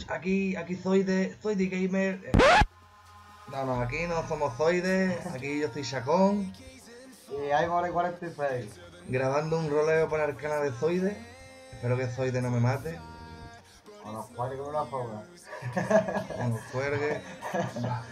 chicos, aquí, aquí Zoide, Zoide Gamer. Eh, No, no, aquí no somos Zoide, aquí yo estoy Chacón, Y hay more 46. grabando un roleo para el canal de Zoide. Espero que Zoide no me mate, O nos cuelgue con una foga. no nos cuelgue. Va.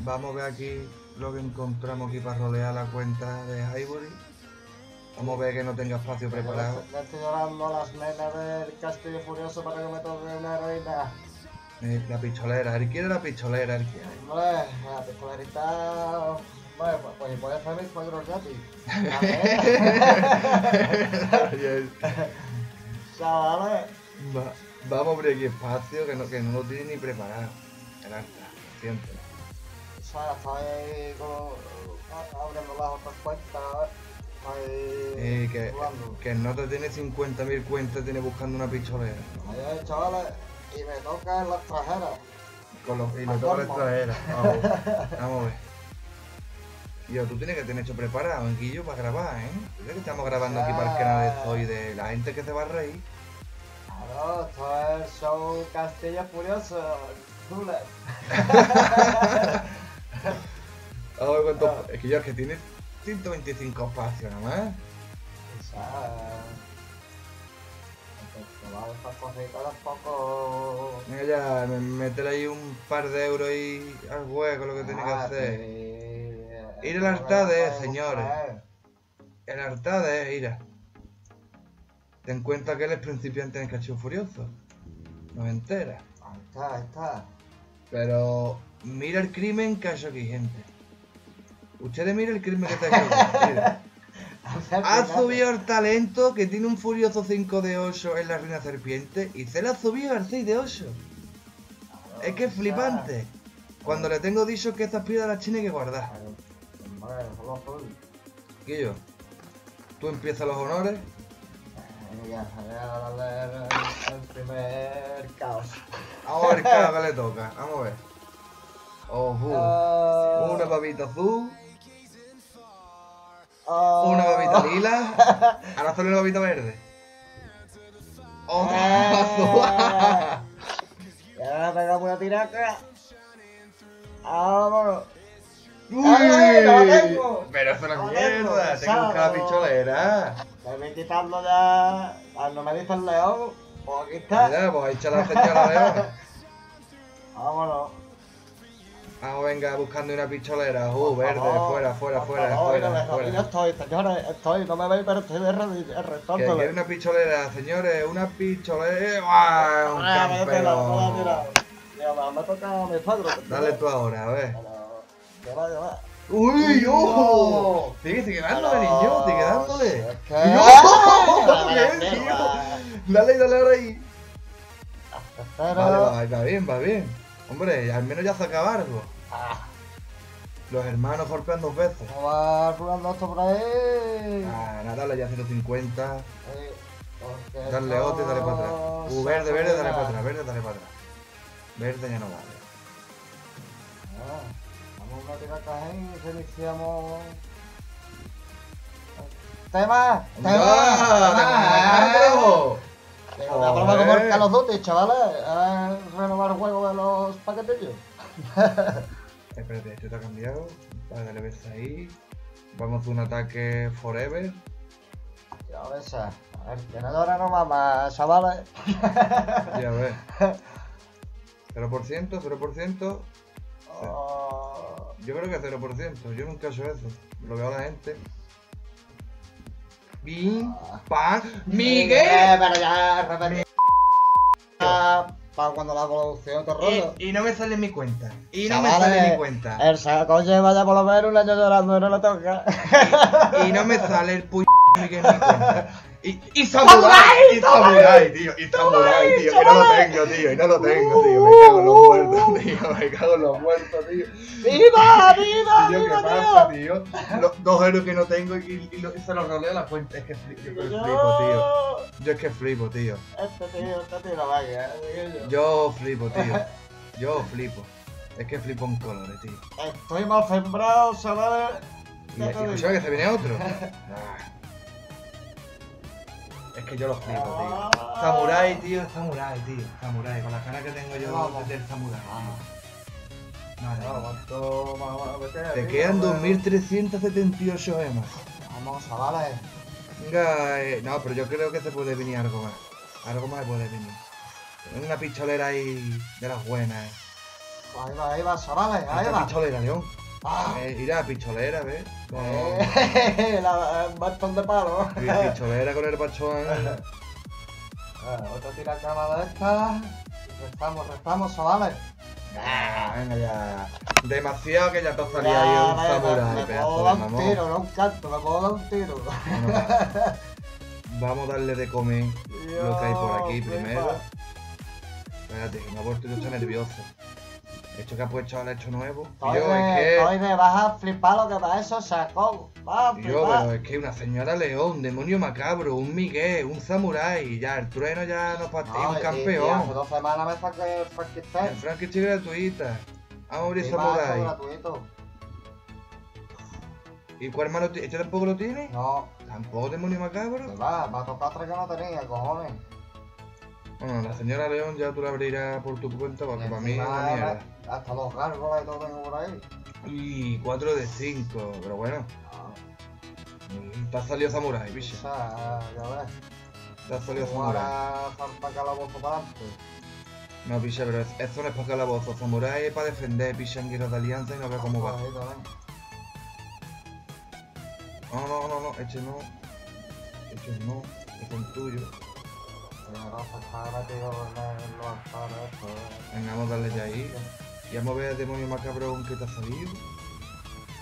Vamos a ver aquí lo que encontramos aquí para rolear la cuenta de Ivory. Vamos a ver que no tenga espacio preparado. Estoy llorando a las nenas del Castillo Furioso para que me toque una heroína. Eh, La pistolera, él quiere la pistolera, él quiere. Hombre, la pistolerita. Bueno, pues, pues puede hacer mis cuadros gratis. Chavales. Va- vamos a abrir aquí espacio que no, que no lo tiene ni preparado. El alta, siempre. O sea, estoy con, abriendo las otras cuentas. Y que, que no te tiene 50.000 cuentas, tiene buscando una pistolera. Ahí, chavales, y me toca en las trajeras. Con los, y lo toca la colmo. extranjera. Vamos, vamos a ver. Yo, tú tienes que tener hecho preparado, en Guillo, para grabar, ¿eh? Tú que estamos grabando aquí para el canal de Zoe de la gente que se va a reír. Claro, esto es el show Castillo Furioso. Ver cuánto. Es que yo es que tiene 125 espacios nada más. Estas cositas tampoco. Venga ya, me- métele ahí un par de euros y al hueco lo que tiene que Ah, hacer. sí. Ir al me señores. El arcade, ira. Ten en cuenta que él es principiante en Cachivo Furioso. No entera. Ahí está, ahí está. Pero mira el crimen que ha hecho aquí, gente. Ustedes miren el crimen que está. Mira. Ha subido el talento que tiene un Furioso 5 de 8 en la Reina Serpiente y se le ha subido al 6 de 8. Es que es flipante. Cuando le tengo dicho que estas piedras las tiene que guardar. Guillo, tú empiezas los honores. Darle el, el primer caos. Vamos a ver qué que le toca. Vamos a ver. Oh, bu. Ah, Una babita azul, ah, una babita lila. Ahora sale una babita verde. Otra. Y ahora pegamos una tiraca. Vámonos. ¡Uy! Pero eso no Lo es mierda. tengo, que buscar la pistolera. Quitando ya. Cuando me dice el león, pues aquí está. Mira, pues ahí echa la señora León. Vámonos. Vamos, venga, buscando una pistolera. Uh, Por verde, favor, fuera, fuera, por fuera, favor, fuera, mira, Yo fuera. estoy, señores, estoy, no me veis, pero estoy de rodillas, Que una pistolera, señores, una pistolera. ¡Guau! Un Ah, campeón. tirado. Ya, me ha tocado mi padre. Dale tú ahora, a ver. Que va, que va. ¡Uy, No. ojo! Sigue, sigue dándole, niño, sigue dándole. Es que... ¡No! Dale, dale ahora ahí. Vale, va, va bien, va bien. Hombre, al menos ya sacaba algo. Ah, Los hermanos golpean dos veces. ¿Cómo va jugando esto por ahí? Ah, nada, dale ya 150. Eh, esto otro y dale para atrás. Uh, verde, verde, dale para atrás, verde, dale para atrás. Verde ya no vale. Ah, Vamos a tirar cajín y iniciamos. ¡Tema! ¡Tema! ¡Bravo! Venga, Una prueba como el. Call of Duty, chavales. A renovar el juego de los paquetillos. Espérate, esto te ha cambiado. Vale, dale ves ahí. Vamos a un ataque forever. Ya ves, a ver, que no mamá, chavales. Ya ves. 0%, 0%. Oh, Yo creo que 0%. Yo nunca he hecho eso. Lo veo a la gente. Bim, pam, Eh, Miguel. pero ya, repetí. Para cuando la evolución te rollo. Y, y no me sale en mi cuenta. Y no me Chavales, sale en mi cuenta. El saco lleva ya por lo menos un año llorando y no le toca. Y no me sale el en mi cuenta. Y, y Samurai, y Samurai, tío, y Samurai, tío, que no lo tengo, tío, y no lo tengo, tío, me cago en los muertos, tío, me cago en los muertos, tío. ¡Viva, viva, Y yo, ¿qué viva, pasa, tío! Los dos euros que no tengo y, y, lo- y se los roleo a la cuenta, es que flipo, yo flipo, tío. Yo es que flipo, tío. Este tío, este tío no va a. Yo flipo, tío. Yo flipo. Es que flipo en colores, tío. Estoy mal sembrado, chavales. Y, y que se viene otro. Ah. Es que yo lo flipo, tío. Samurai, tío, samurai, tío. Samurai, con la cara que tengo yo Vamos. del samurai. Mía. ¿cuánto vamos a meter? Te quedan Vamos a ver. 2.378 gemas. Vamos, chavales. Venga, eh, no, pero yo creo que te puede venir algo más. Algo más puede venir. Una pistolera ahí de las buenas. eh. Ahí va, ahí va, chavales, ahí Esta va. pistolera, León. Ah. Eh, irá, pistolera, ¿ves? Con... Eh, la- el bastón de palo. Pistolera con el bachón. Ah, Otra tira cama de esta. Restamos, restamos, chavales. Ah, venga ya. Demasiado que ya te Ya, ahí un samurai, me pedazo puedo dar un mamón. tiro, no un canto, me puedo dar un tiro. Bueno, va. Vamos a darle de comer lo que hay por aquí Dios, primero. Espérate, que me ha vuelto yo está nervioso. Esto que ha puesto ahora hecho nuevo. Yo, de, es que. vas a flipar lo que para eso sacó. Vas a pero es que una señora león, demonio macabro, un Miguel, un samurái, ya el trueno ya nos partió, No, un campeón. hace dos semanas me saqué el El Frankenstein. Frankenstein gratuita. Vamos a abrir samurái. gratuito. ¿Y cuál hermano tiene? ¿Este tampoco lo tiene? No, ¿Tampoco demonio macabro? que va, va a tocar tres que no tenía, cojones. Bueno, la señora León ya tú la abrirás por tu cuenta porque para mí es una mierda. Hasta los gárgolas y todo tengo por ahí. Y 4 de 5, pero bueno. Ah, Te ha salido Samurai, o bicho. sea, ya ves. Te ha salido Samurai. Ahora calabozo para adelante. No, picha, pero es- eso no es para calabozo. Samurai es para defender, picha, en guerras de alianza y no ve cómo va. No, no, no, no, este no. Este no, este es tuyo. Eh. Venga, vamos a darle ya ahí. Y vamos a ver el demonio macabrón que te ha salido.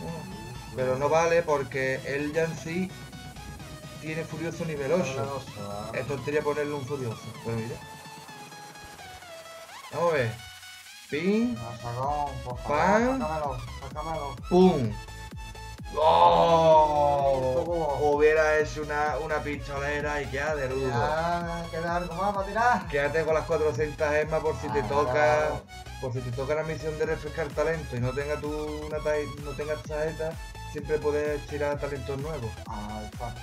No, Pero no vale porque él ya en sí tiene furioso nivel 8. Novedoso, ah. Es tontería ponerle un furioso. Pero mira. Vamos a ver. Pin. Sácamelo, sácamelo. ¡Pum! ¡Oh! Hubiera hecho una, una pistolera y queda de ludo. Ya, queda algo más para tirar. Quédate con las 400 gemas por si te Ah, toca. claro. Por si te toca la misión de refrescar talento y no tenga tu una no tengas tarjeta, siempre puedes tirar talentos nuevos. Ahí está.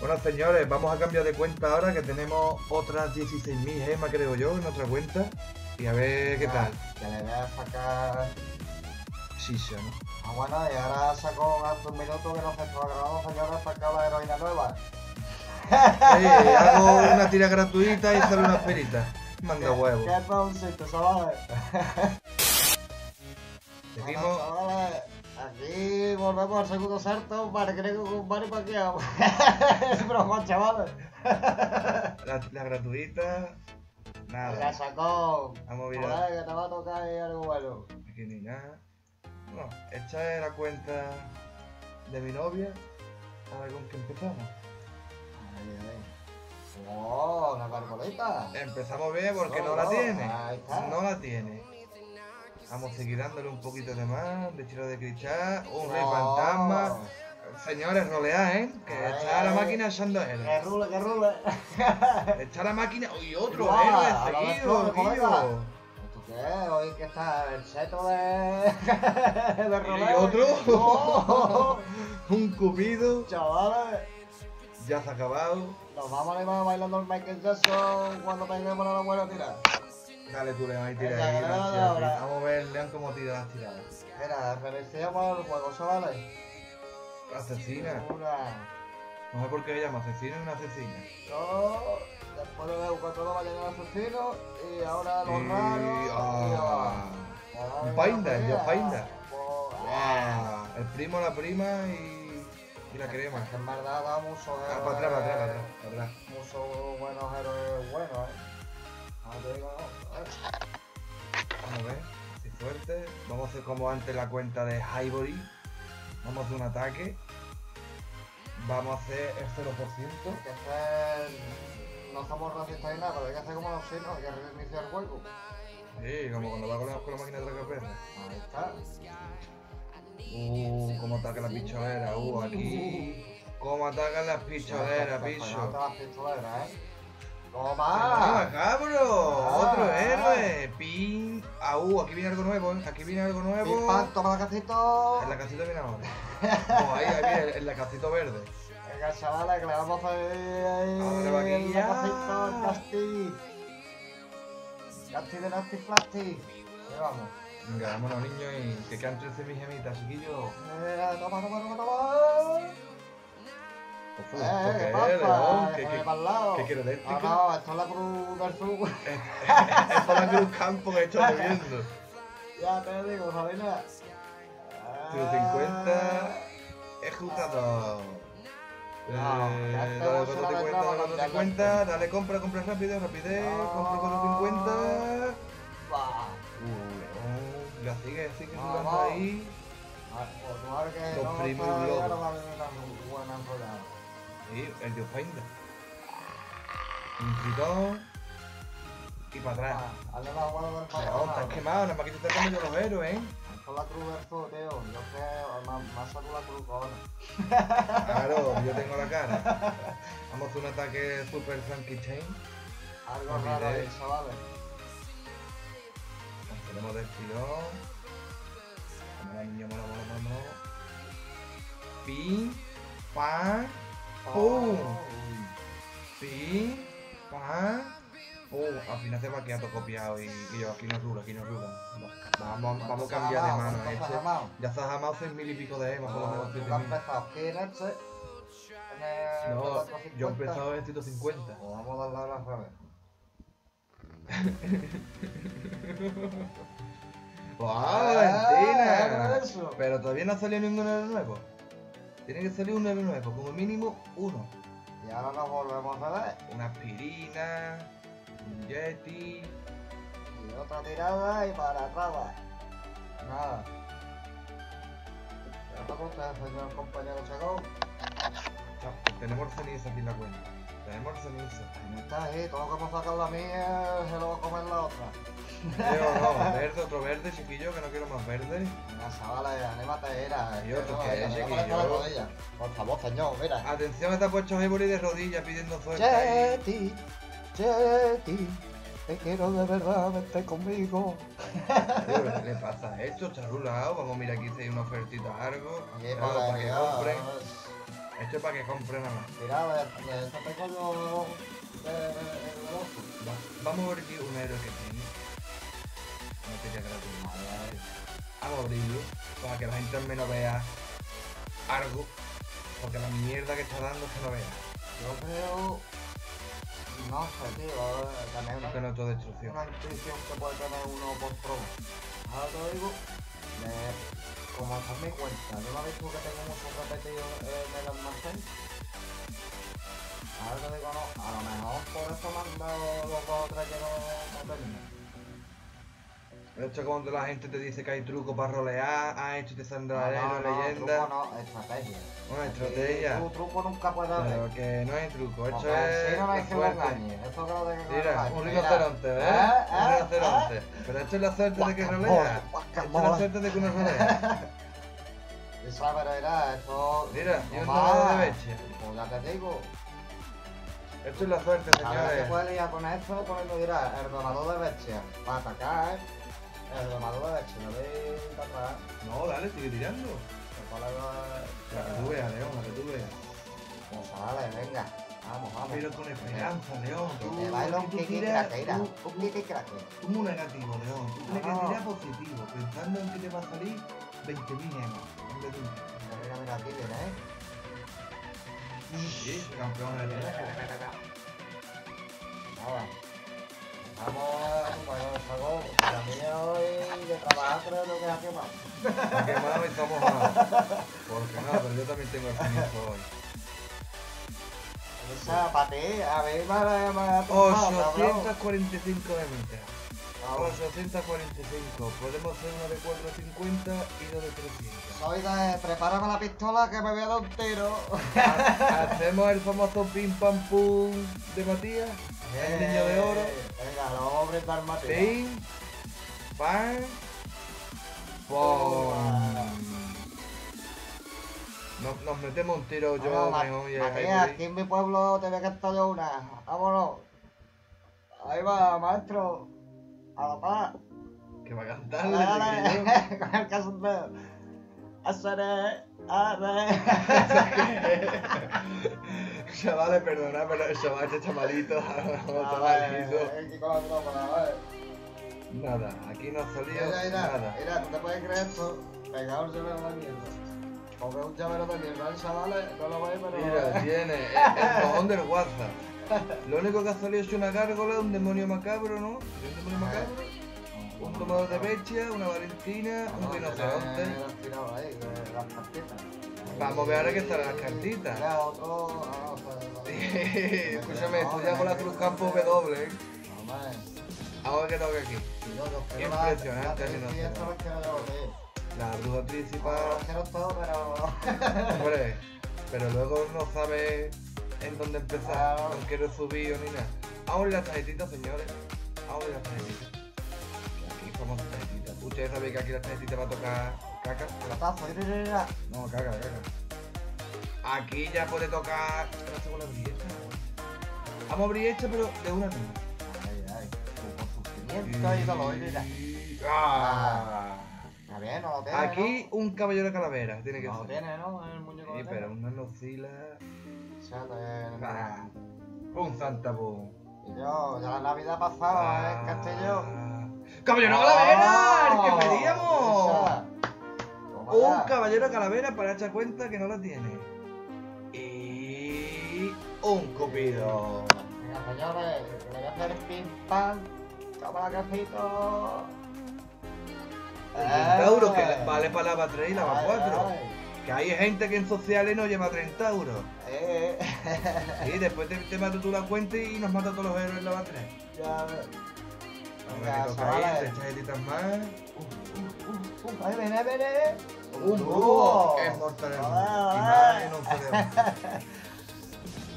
Bueno señores, vamos a cambiar de cuenta ahora que tenemos otras 16.000 gemas creo yo en otra cuenta. Y a ver qué tal. Que le voy a sacar. Shisha, ¿no? Ah, bueno, y ahora saco hace un minuto que no se estaba grabando, señores, sacado la heroína nueva. Oye, hago una tira gratuita y sale una perita. Manda huevo. ¿Qué roncito, chavales? Seguimos. Bueno, aquí volvemos al segundo salto para que con un bar y paqueado. Es broma, chavales. La, la gratuita. La Nada. sacó. Vamos a. Joder, que te va a tocar ahí algo bueno. Aquí ni nada. No, esta es la cuenta de mi novia. A ver con qué empezamos. Ahí, ahí. Oh, una barbolita. Empezamos bien porque no, No, la tiene. No la tiene. Vamos a seguir dándole un poquito de más, de tiro de cristal, un rey No. fantasma. Señores, rolead, ¿eh? Que Ay, está la máquina echando Que héroe. rule, que rule. Está la máquina. ¡Uy, otro héroe seguido, tío! ¿Esto qué? Hoy que está el seto de. de ¿Y roleo. otro? Oh, un cupido. chavales, Ya se ha acabado. nos vamos a animar bailando el Michael Jackson cuando peguemos a la buena tira. Dale tú, León, ahí tira Venga, ahí. Vamos a ver, León, cómo tira las tiradas. Mira, reiniciamos el juego, chavales. Asesina. Una, No sé por qué le llama asesina y una asesina. dos, después de ver cuatro dos vayan al asesino y ahora los Y- raros. ah. y Un Pathfinder, yo. Pues, Ah, el primo, la prima y, y la crema. Es que en verdad da mucho Ah, para atrás, para atrás, para atrás, para atrás. Muchos buenos héroes buenos, eh. Ahora te digo, no. Eh, Vamos a ver, así fuerte. Vamos a hacer como antes la cuenta de Highbury. Vamos a hacer un ataque. Vamos a hacer el 0%. Hay que hacer. No somos racistas ni nada, pero hay que hacer como los chinos, hay que reiniciar el juego. Sí, como cuando va con la, con la máquina de tragar perros. Ahí está. Uh, cómo atacan las picholeras. Uh, aquí. Cómo atacan las picholeras, Te picho. las pistoleras, eh. ¡Ah, ¡Toma! cabro! Ah. ¡Otro héroe! Pin. Ah, uh, aquí viene algo nuevo, ¿eh? Aquí viene algo nuevo. Pim pam, toma la casito. En la casita viene ahora. Oh, ahí, ahí viene, en la casito verde. Venga, chavales, que le vamos a hacer Vamos de vaquilla. un pasito al Casti. Casti de Nasty. Ahí vamos. Venga, vámonos niños y que quedan 13 mis gemitas, chiquillos. Toma, toma, toma, toma. Uf, Eh, ¿esto ¿qué qué es, qué, pa'l lado. qué quiero Ah, eléctrica? no, esto es la cruz del sur. Esto es la Cruz Campo que estamos viendo. ya te digo, Sabina. Tiro 50. Ejecutado. No, Eh, dale tenemos una 450, letra dale para 450, dale compra, compra rápido, rapidez, compra 450. Va. Uh, la sigue, sigue jugando ahí. Ah, pues Los primos y Y el Dios Finder. Y para atrás. Ah, hazle la del estás quemado, nada más que te están comiendo los héroes, ¿eh? Con la cruz tío. Yo que más, más saco la cruz ahora. Claro, yo tengo la cara. Vamos a hacer un ataque super Frankie Chain. Algo raro ahí, chavales. Tenemos niño, mono, mono, mono. Pim, pam, pum. Pim, pam, pum. Al final se va a quedar todo copiado y, y yo aquí no rula, aquí no rula. Vamos, vamos a cambiar de mano este. Ya se ha jamado seis mil y pico de EMA, por lo menos Tú has empezado este. En el No, 450. yo he empezado en 150. Pues vamos a darle a la revés. ¡Wow, Ah, Valentina! eso. Pero todavía no ha salido ningún héroe nuevo. Tiene que salir un héroe nuevo, como mínimo uno. Y ahora nos volvemos a ver. Una aspirina, un yeti. Y otra tirada y para atrás. Nada. Ya usted, señor compañero Chacón. Chao, Tenemos ceniza aquí en la cuenta. Tenemos ceniza. No está ahí, todo lo que hemos sacado la mía se lo va a comer la otra. Yo no, verde, otro verde, chiquillo, que no quiero más verde. Venga, chavales, anímate, era. Y otro que es, chiquillo. Por favor, señor, mira. Atención, ha puesto Ebony de rodillas pidiendo suerte. Jetty, Jetty, te quiero de verdad, vete conmigo. ¿Qué le pasa a esto? Está rulado. Vamos a mirar aquí si hay una ofertita algo. Claro, para que compren. Esto es para que compren nada más. Mira, de, de de, de, de oso. Va- Vamos a ver aquí un héroe que tiene. Materia gratuita. A ver, Vamos a abrirlo para que la gente al menos vea algo. Porque la mierda que está dando es que no vea. yo creo. No sé, tío, también Que una, no es todo destrucción. una intuición que puede tener uno por promo. Ahora te digo, de, como mi cuenta, yo no he visto que tengo muchos repetidos en el almacén. Ahora te digo, no, a lo mejor por eso me han dado los dos o tres que no, no tenía. Esto es cuando la gente te dice que hay truco para rolear. Ah, esto te saldrá no, héroe, no, leyenda. Truco no, estrategia. Una estrategia. Tu truco nunca puede haber. Pero que no hay truco. Esto es. si no, no hay la que lo. Eso que Mira, un rinoceronte, ¿ves? ¿Eh? Un ¿Eh? rinoceronte. Pero esto es la suerte de que rolea. Esto es la suerte de que uno rolea. ¿eh? Esa vereda, eso. Mira, y un no va. de bestia. Pues ya te digo. Esto es la suerte, A ver señores. puedes liar con esto, poniendo dirá, el donador de bestia. Para atacar, el de. No atrás. Dale, sigue tirando. Para que tú veas, León, para que tú veas. Pues vale, venga. Vamos, vamos. Pero con esperanza, León. Que te baila un craqueira. Un. Tú muy negativo, León. Tú tienes que tirar positivo, pensando en que te va a salir 20.000 gemas. en vez de un. Mira, mira, mira, aquí viene, ¿eh? Sí, campeón de Nada. Vamos, salgo. La mía hoy de trabajar creo que aquí más. Está quemado y estamos a. Porque no, pero yo también tengo el cenizo hoy. Esa para ti, a ver, ha tumbado, cabrón. 845 de mitad. Vamos. 845. Podemos hacer una de 450 y dos de 300. Soy de prepárame la pistola que me voy a dar un tiro. Ha- Hacemos el famoso pim pam pum de Matías. El niño de oro. Venga, lo vamos a brindar Matías. Pim, pam, pum. Nos, nos metemos un tiro yo, Vamos, mejor y Matías, ahí aquí en mi pueblo te voy a cantar yo una. Vámonos. Ahí va, maestro. A la paz. Que va a chiquillo. Con el caso de. Haceré. Chavales, perdona, pero el chaval este chavalito. chavalito. Nada, aquí no mira, nada. mira, no te puedes creer esto. Pegado el llavero de mierda. Porque un llavero de mierda, chavales, no lo veis, pero. Mira, tiene el, el mojón del WhatsApp. Lo único que ha salido es una gárgola, un demonio macabro, ¿no? ¿Sí, ¿Un demonio macabro? Un tomador de bestia, una valentina, un rinoceronte. Vamos a ver ahora que están las cartitas. Ya, otro. Ah, pues, Escúchame, esto ya con la Cruz Campo W. Hombre, Vamos a ver qué toca aquí. Impresionante, la-. La bruja principal. Hombre, pero luego no sabe en dónde empezar, no quiero subir ni nada. Vamos a ver las tarjetitas, señores. Vamos a ver las tarjetitas. Que aquí somos tarjetitas. Ustedes saben que aquí las tarjetitas va a tocar caca. No, caca, caca. Aquí ya puede tocar. Vamos a abrir esta, pero de una misma. Ay, ay. Con sufrimiento y dolor, mira. Ah. Está bien, no lo tiene. Aquí un caballero de calavera, tiene que ¿no? Lo tiene, ¿no? El muñeco Sí, pero una nocila. Ah. Un Santabú. Y yo, ya la Navidad pasada, ¿eh? Castellón. ¡Caballero de calavera! ¡El que pedíamos! Un ya. caballero de calavera para echar cuenta que no la tiene. Y. Un cupido. Venga, señores, le voy a hacer pim pam. Toma la casito. Un Centauro que vale para la 3 y la Ay, 4. ay. Que hay gente que en sociales no lleva 30 euros. Eh, Y después te, te matas tú la cuenta y nos mata a todos los héroes en la 3. ya ves. Vamos a Venga, ver qué toca ahí, tres tarjetitas más. Uh, uh, ahí viene, viene. Un búho es mortal. Ay, Ay. más en un cerebro.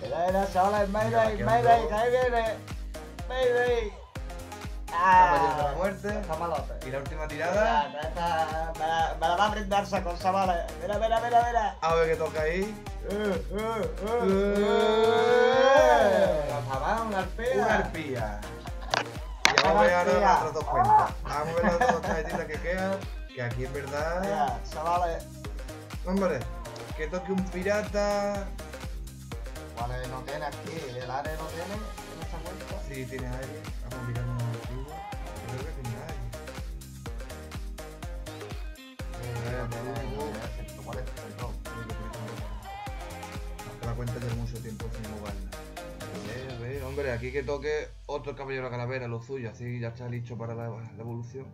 Mira, mira, chavales, Mira, Mayday, que Mayday, que ahí viene. Mayday. Caballero de la muerte. Y la última Mira, tirada. esta- Me la, me la va a brindar con chavales. Mira, mira, mira, mira. A ver qué toca ahí. Eh, eh, Eh. Chaval, una arpía. Una arpía. Y vamos a ver ahora las otras dos cuentas. Vamos a ver las otras dos tarjetitas que quedan. Que aquí en verdad. Mira, chavales. Hombre, que toque un pirata. ¿Cuál no tiene aquí? ¿El área no tiene en esta cuenta? Si tiene aire. Vamos a mirar un antiguo. Creo que tiene aire. Eh, no tiene, no tiene, 142. Aunque la cuenta lleva mucho tiempo sin jugarla. A ver, a hombre, aquí que toque otro caballero de calavera, lo suyo, así ya está listo para la, la evolución.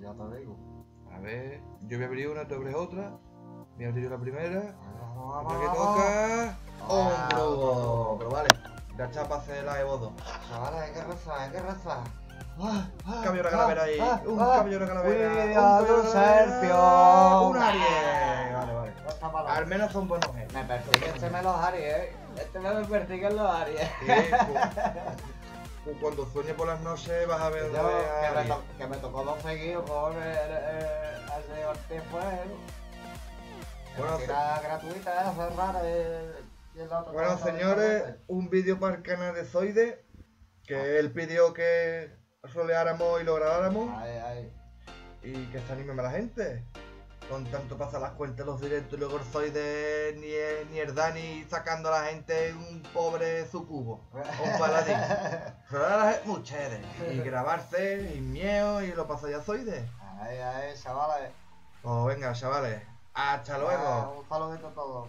Ya te digo. A ver, yo voy a abrir una, tú abres otra. Voy a abrir yo la primera. Vamos, La que toca. Un Ah, brujo. Pero vale, está para hacer la Evo 2. Chavales, hay que rezar, hay que rezar. Un caballero de calavera ahí. Un caballero de calavera. Un. Serpio. Un Aries. Vale, vale. Al menos son buenos jefes. Me persigue este me los Aries, eh. Este me me persiguen los Aries. Cuando sueñes por las noches vas a ver Yo, que, me Aries. to- que me tocó dos seguidos con el, el, fue Bueno, Era gratuita, cerrar el, el otro. Bueno, señores, un vídeo para el canal de Zoide. Que él pidió que soleáramos y lo grabáramos. Ay, ay. Y que se anime más la gente. Con tanto pasar las cuentas, los directos y luego el Zoide ni, el- ni el Dani sacando a la gente un pobre sucubo. Un paladín. Ustedes. Y grabarse, y miedo, y lo pasáis a Zoide. Ay, ay, chavales. Pues venga, chavales. Hasta luego. Ah, un a todos.